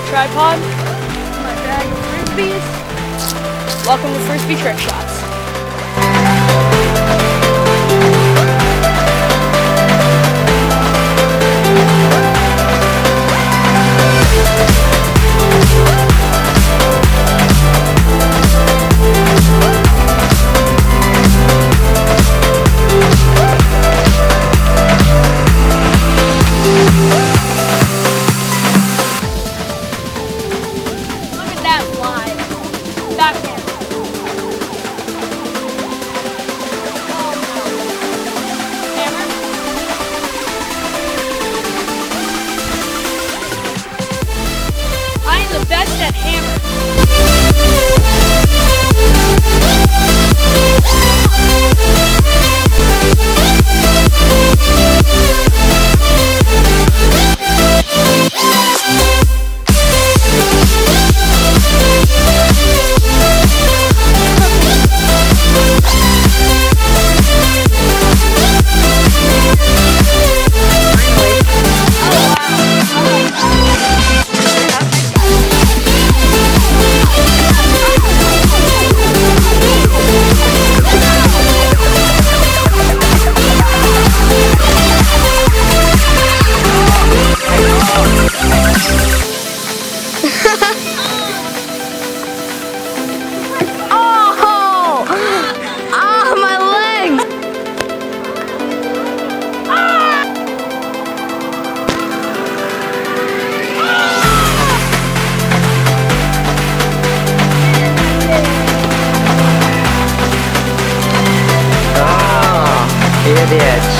My tripod, my bag of frisbees. Welcome to Frisbee Trick Shots. him. Here, the Edge.